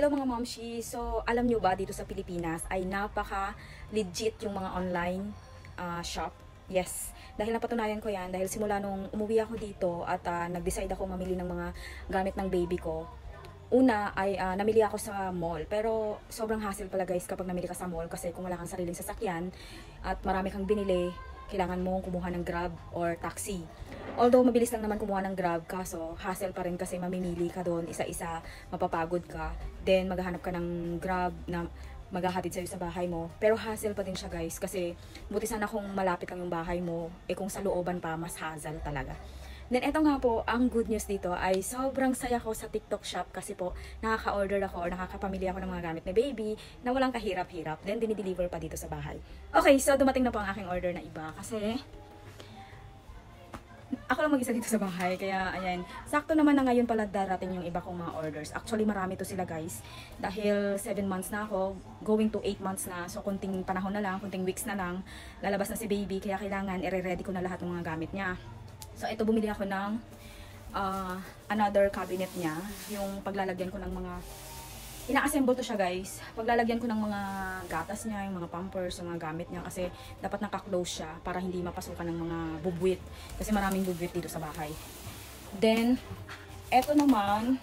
Hello mga momshi. So, alam nyo ba dito sa Pilipinas ay napaka legit yung mga online ah, shop. Yes. Dahil napatunayan ko yan dahil simula nung umuwi ako dito at ah, nag-decide ako mamili ng mga gamit ng baby ko. Una ay ah, namili ako sa mall pero sobrang hassle pala guys kapag namili ka sa mall kasi kung wala kang sariling sasakyan at marami kang binili, kailangan mong kumuha ng Grab or taxi. Although mabilis lang naman kumuha ng Grab, kaso hassle pa rin kasi mamimili ka doon isa-isa, mapapagod ka. Then maghahanap ka ng Grab na maghahatid sa'yo sa bahay mo. Pero hassle pa din siya guys kasi buti sana kung malapit lang yung bahay mo, eh kung sa looban pa, mas hassle talaga. Then eto nga po, ang good news dito ay sobrang saya ko sa TikTok shop kasi po nakaka-order ako or nakakapamili ako ng mga gamit ni baby na walang kahirap-hirap. Then dinideliver pa dito sa bahay. Okay, so dumating na po ang aking order na iba kasi ako lang mag-isa dito sa bahay. Kaya, ayan. Sakto naman na ngayon pala darating yung iba kong mga orders. Actually, marami to sila, guys. Dahil 7 months na ako, going to 8 months na. So, kunting panahon na lang, kunting weeks na lang, lalabas na si baby. Kaya kailangan, ire-ready ko na lahat ng mga gamit niya. So, ito, bumili ako ng ah, another cabinet niya. Yung paglalagyan ko ng mga ina-assemble to siya guys. Paglalagyan ko ng mga gatas niya, yung mga pampers, yung mga gamit niya kasi dapat naka-close siya para hindi mapasukan ng mga bubwit. Kasi maraming bubwit dito sa bahay. Then, eto naman,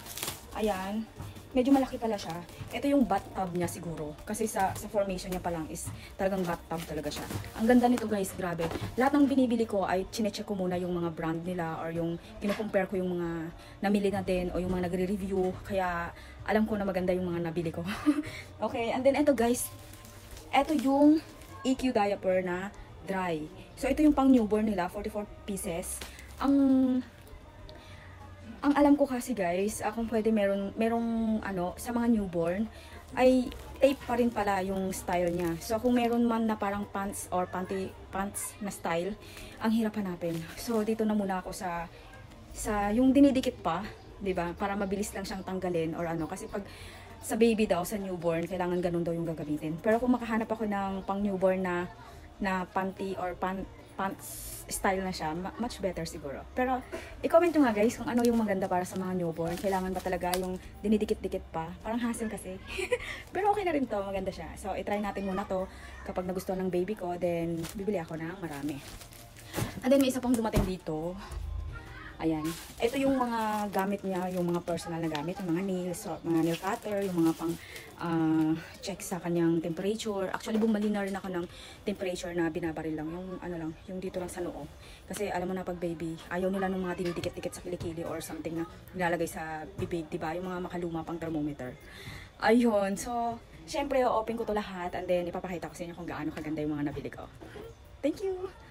ayan, medyo malaki pala siya. Ito yung bathtub niya siguro. Kasi sa, sa formation niya pa lang is talagang bathtub talaga siya. Ang ganda nito guys, grabe. Lahat ng binibili ko ay chinecheck ko muna yung mga brand nila or yung kinukompare ko yung mga namili na din o yung mga nagre-review. Kaya alam ko na maganda yung mga nabili ko. okay, and then ito guys, ito yung EQ diaper na dry. So ito yung pang newborn nila, 44 pieces. Ang ang alam ko kasi guys, ah, kung pwede meron merong ano sa mga newborn ay tape pa rin pala yung style niya. So kung meron man na parang pants or panty pants na style, ang hirap hanapin. So dito na muna ako sa sa yung dinidikit pa, ba? Para mabilis lang siyang tanggalin or ano kasi pag sa baby daw sa newborn, kailangan ganun daw yung gagamitin. Pero kung makahanap ako ng pang newborn na na panty or pan, pants style na siya, much better siguro. Pero i-comment nyo nga guys kung ano yung maganda para sa mga newborn. Kailangan ba talaga yung dinidikit-dikit pa? Parang hassle kasi. Pero okay na rin to, maganda siya. So i-try natin muna to kapag nagustuhan ng baby ko, then bibili ako ng marami. And then may isa pang dumating dito. Ayan. Ito yung mga gamit niya, yung mga personal na gamit, yung mga nails, mga nail cutter, yung mga pang ah, check sa kanyang temperature. Actually, bumali na rin ako ng temperature na binabaril lang. Yung ano lang, yung dito lang sa noo. Kasi alam mo na pag baby, ayaw nila ng mga dinidikit-dikit sa kilikili or something na nilalagay sa bibig, di ba? Yung mga makaluma pang thermometer. Ayun. So, syempre, open ko to lahat and then ipapakita ko sa inyo kung gaano kaganda yung mga nabili ko. Thank you!